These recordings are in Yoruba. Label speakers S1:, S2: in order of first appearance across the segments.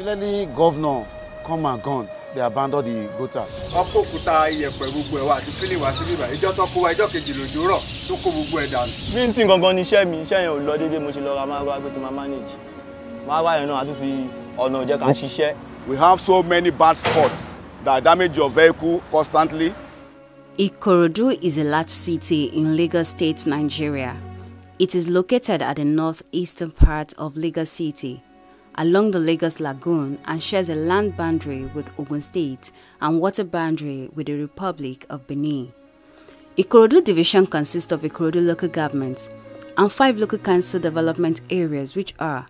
S1: immediately governor come and gone they abandon the gutter.
S2: wọ́n kó òkúta iyẹ̀pẹ̀ gbogbo ẹ̀ wá àti fílì wá sí bíbá ìjọ tó kó wa ìjọ kejì lòjò rọ̀ tó kó gbogbo ẹ̀ dànù.
S3: bí n tí gangan ní iṣẹ́ mi iṣẹ́ yẹn ò lọ déédéé mo ṣe lọ ra máa wá pé kí n máa manage máa wá yẹn náà àtúntì ọ̀nà ò jẹ́ ká ṣiṣẹ́.
S4: We have so many bad spots that damage your vehicle constantly.
S5: Ikorodu is a large city in Lagos State, Nigeria. It is located at the northeastern part of Lagos City, along the Lagos Lagoon and shares a land boundary with Ogun State and water boundary with the Republic of Benin. Ikorodu division consists of Ikorodu local government and five local council development areas which are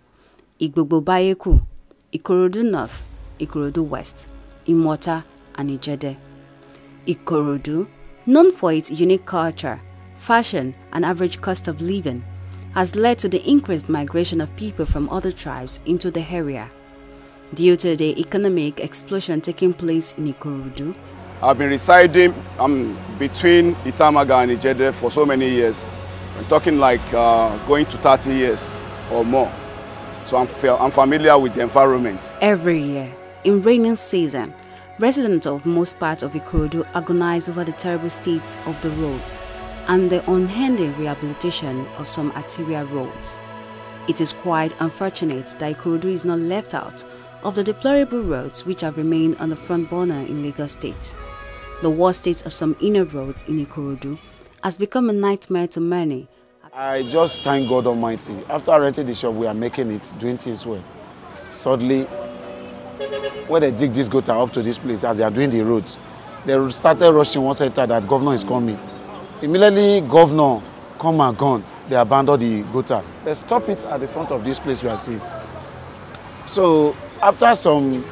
S5: Igbogbo Bayeku, Ikorodu North, Ikorodu West, Imota and Ijede. Ikorodu, known for its unique culture, fashion, and average cost of living, has led to the increased migration of people from other tribes into the area. Due to the economic explosion taking place in Ikorodu,
S4: I've been residing um, between Itamaga and Ijede for so many years. I'm talking like uh, going to 30 years or more. So I'm, fa- I'm familiar with the environment.
S5: every year, in raining season, residents of most parts of Ikorodu agonize over the terrible state of the roads and the unending rehabilitation of some arterial roads. It is quite unfortunate that Ikorodu is not left out of the deplorable roads which have remained on the front burner in Lagos State. The worst state of some inner roads in Ikorodu has become a nightmare to many
S1: I just thank God Almighty. After I rented the shop, we are making it, doing things well. Suddenly, when they dig this gutter up to this place, as they are doing the roads, they started rushing one center that governor is coming. Immediately, governor come and gone, they abandon the gutter. They stop it at the front of this place we are seeing. So after some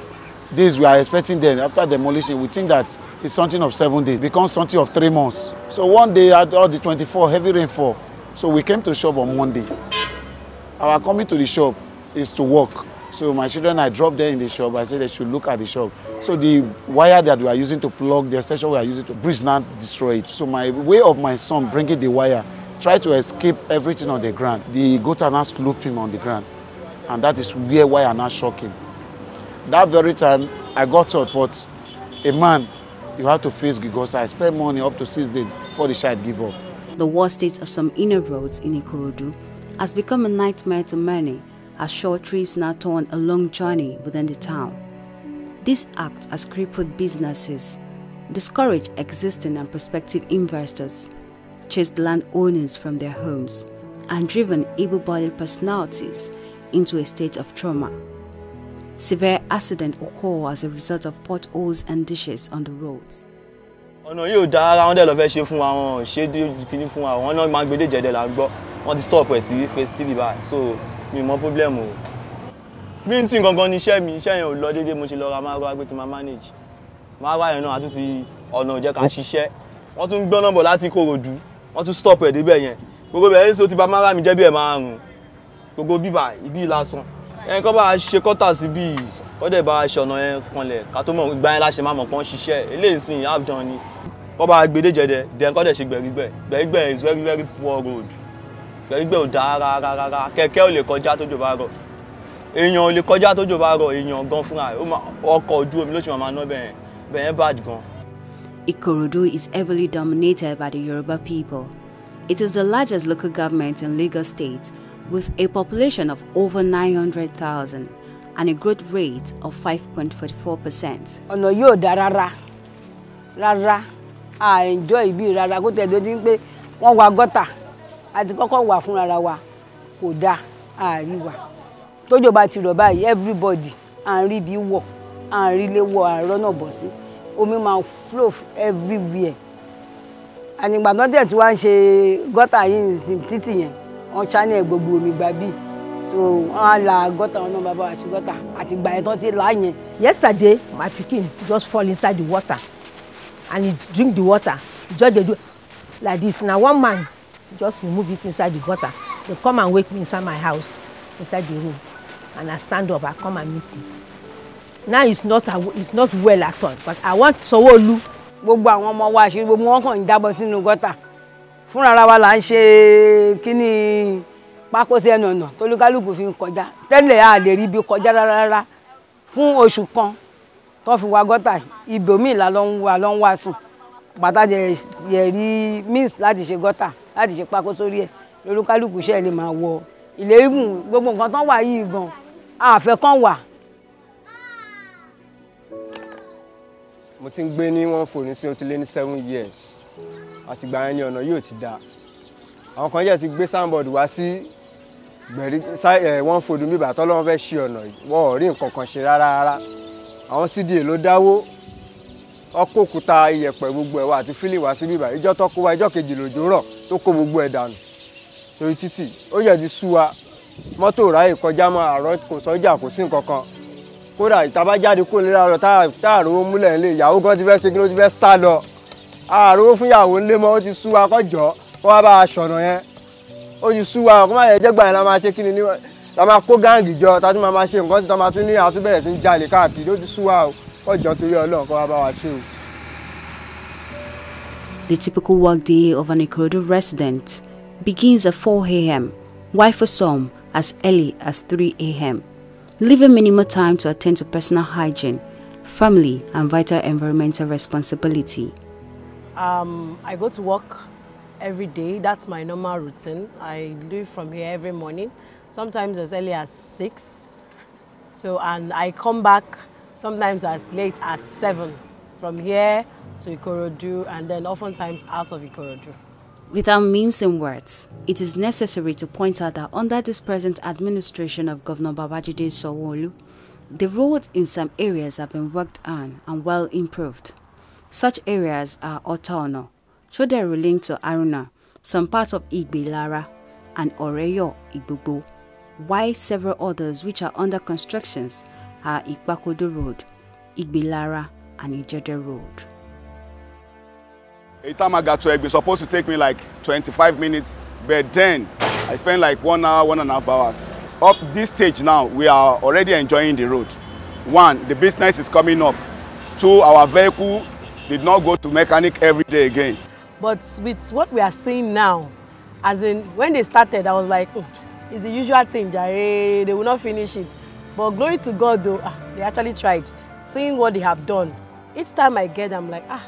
S1: days, we are expecting them, after demolition, we think that it's something of seven days, becomes something of three months. So one day, at all the 24, heavy rainfall. So we came to shop on Monday. Our coming to the shop is to work. So my children, I dropped them in the shop. I said they should look at the shop. So the wire that we are using to plug the extension we are using to breeze now destroy it. So my way of my son bringing the wire, try to escape everything on the ground. The gutter now slope him on the ground. And that is where wire now shock him. That very time, I got out, but a man, you have to face because I spent money up to six days before the child give up.
S5: The worst state of some inner roads in Ikorodu has become a nightmare to many as short trips now turn a long journey within the town. This act has crippled businesses, discouraged existing and prospective investors, chased landowners from their homes, and driven able-bodied personalities into a state of trauma. Severe accidents occur as a result of potholes and dishes on the roads.
S3: dá so mi mọ problem o. bí tí gangan ní iṣẹ́ mi iṣẹ́ yẹn ò lọ déédéé mo ṣe lọ ra máa wá pé kí n manage. Máa wá yẹn náà àtúntì ọ̀nà ò jẹ́ ká ṣiṣẹ́. Wọ́n tún gbọ́ nọ́mbọ̀ láti Kòròdú wọ́n tún stop ẹ̀ débẹ̀ yẹn. Gbogbo bẹ̀rẹ̀ ní sọ ti máa rà mí jẹ́ bí ẹ̀ máa rùn gbogbo bíbà ibi lásán. Ẹ̀yin kọ́ bá a ṣe kọ́tà sí bíi kọ́ dẹ̀ bá a ṣe ọ̀nà yẹn kanlẹ̀ ká tó mọ̀ ìgbà yẹn láṣẹ máa mọ̀ kán ṣiṣẹ́. Eléyìí sìn abdul ni. Kọ́ a ṣe is very very poor road gbẹ̀rígbẹ̀ ò dáa rárá rárá kẹ̀kẹ́ ò lè kọjá tójò bá rọ̀. Èèyàn ò lè kọjá tójò bá rọ̀. Èèyàn gan fúnra ẹ̀ ó máa- ọkọ̀ ojú omi ló ṣe máa ná bẹ̀yẹn bẹ̀yẹn bad gan.
S5: Ikorodu is heavily dominated by the Yoruba people. It is the largest local government in Lagos State with a population of over 900,000 and a growth rate of 5.44%.
S6: ọ̀nà yóò dá rárá. Rárá. A enjoy ibi rárá. Kó tẹ̀ lójú pé wọ́n wa gọ́tà àti kọ́kọ́ wà fúnra wa kò dáa àárí wa. Tójò bá ti rọ̀ báyìí everybody à ń rí ibi wọ̀ à ń rí ilé wọ̀ à ń rọ́nà bọ̀ sí. Omi máa flow everywhere. Ànígbà tó tẹ̀ tí wọ́n á ṣe gọ́tà yìí sí títì yẹn wọ́n channel gbogbo omi gbà bíi so wọ́n á la gọ́tà wọn náà bàbá wa ṣe gọ́tà. Àti gbà yẹn tó ti là yẹn.
S7: Yesterday my pikin just fall inside the water. And he drink the water. He just dey do like this. Na one man just remove it inside the gutter. Dey come and wake me inside my house inside the room and i stand up i come and meet him. Now he's not he's not well at all but i want Sanwó-Olú
S6: gbogbo àwọn ọmọ wa àṣírí gbogbo wọn kàn ń jábọ́ sínú gọ́tà fúnra wa là ń ṣe kíní pákó sí ẹnu ọ̀nà tólúkálùkù fi ń kọjá. Tẹ́lẹ̀ a lè rí ibi kọjá rárá. Fún oṣù kan tó fi wa gọ́tà ibòmíì la ń wa sùn. Bàtà jẹ yẹ rí means láti ṣe gọ́tà láti ṣe pákó sórí ẹ̀. Lórúkálùkù iṣẹ́ lè máa wọ. Ilé ìwùn gbogbo nǹkan tán wà yìí gan àfẹ́ kan wà.
S2: mo ti ń gbé ní one phone sí o ti lé ní seven years. Àtìgbà yẹn ni ọ̀nà yóò ti dáa àwọn kan jẹ́ ti gbé soundboard wá sí gbẹ̀rí one phone mi bàtọ́ lọ́wọ́ fẹ́ ṣe ọ̀nà wọ́n ò rí nǹkan kan ṣe rárá rárá. Àwọn cda ló dáwó. Ọkọ̀ òkúta iyẹ̀pẹ̀ gbogbo ẹ̀ wá àti fílì wá sí bíbá ìjọ́ tó kó wa ìjọ́ kejì lòjò rọ̀ tó kó gbogbo ẹ̀ dànù lórí títì. Ó yẹ ti sú wa. Mọ́tò ráyè kọjá mọ́ àárọ̀ kò sọ́jà kò sí nǹkan kan. Kódà ìtaba jáde kó lè rárọ tá àrówó múlẹ̀ nílé ìyàwó gan ti fẹ́ ṣe kí ló ti fẹ́ sá lọ. Àrówó fún ìyàwó ńlé mọ́ ó ti sú wa kọjọ́ kó wá bá a ṣọ̀nà yẹn. Ó ti sú wa kó má yẹ jẹ́gbà yẹn la máa ṣe kí ni la máa kó gáàngì jọ tá a tún máa ṣe nǹkan tí tá a máa tún ní àtún bẹ̀rẹ̀ sí ń jalè káàkiri ó ti sú wa kọjọ́ torí ọlọ́run kó wá bá wa ṣe o.
S5: The typical workday of an Ikorodu resident begins at 4 a.m., while for some as early as 3 a.m., leaving minimal time to attend to personal hygiene, family, and vital environmental responsibility.
S7: Um, I go to work every day. That's my normal routine. I leave from here every morning, sometimes as early as 6. So, and I come back sometimes as late as 7 from here to Ikorodu and then oftentimes out of Ikorodu.
S5: Without mincing words, it is necessary to point out that under this present administration of Governor Babajide Sowolu, the roads in some areas have been worked on and well improved. Such areas are Otaono, Chodero link to Aruna, some parts of Igbilara, and Oreyo Igbobo, while several others which are under constructions are Ikpakodo Road, Igbe Lara, and Ijede Road.
S4: A time I got to Egbe, supposed to take me like 25 minutes, but then I spent like one hour, one and a half hours. Up this stage now, we are already enjoying the road. One, the business is coming up. Two, our vehicle did not go to mechanic every day again.
S7: But with what we are seeing now, as in when they started, I was like, "Hmm, it's the usual thing, Jare, they will not finish it. But glory to God though, ah, they actually tried. Seeing what they have done. Each time I get, I'm like, ah,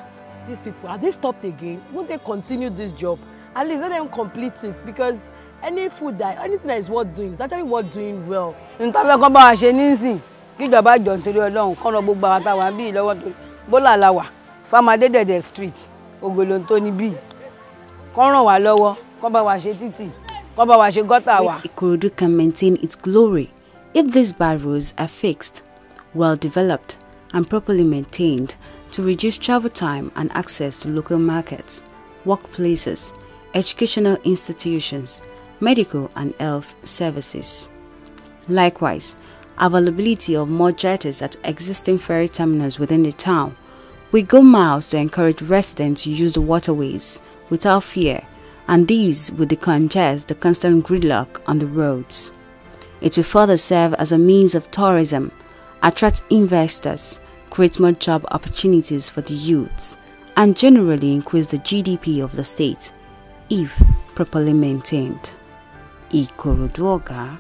S7: these people, have they stopped again? Won't they continue this job? At least let them complete it because any food that, anything that is worth doing is actually worth doing well.
S6: níta fẹ́ kọ́ bá wa ṣe nísìn kíjọba jọ nítorí ọlọ́run kọ́ lọ gbogbo àwọn táwa bíi lọ́wọ́ tó bólà la wà street ògbèlò tó ní bíi kọ́ ràn wá lọ́wọ́ kọ́ bá wa ṣe títì kọ́ bá ṣe gọ́tà wa.
S5: Ikorodu can maintain its glory if these bad roads are fixed, well developed, and properly maintained to reduce travel time and access to local markets, workplaces, educational institutions, medical and health services. Likewise, availability of more jetties at existing ferry terminals within the town will go miles to encourage residents to use the waterways without fear, and these will decongest the constant gridlock on the roads. It will further serve as a means of tourism, attract investors, create more job opportunities for the youths, and generally increase the GDP of the state if properly maintained. Ikoroduoga